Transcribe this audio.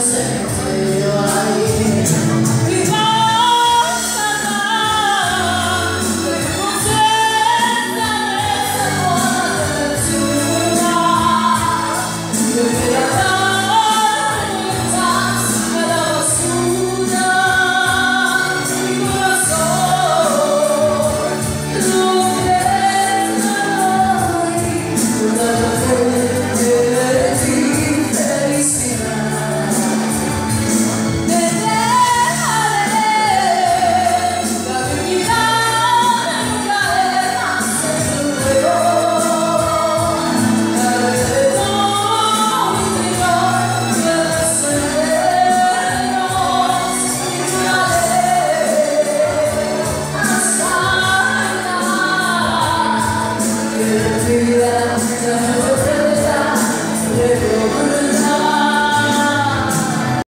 Yes. The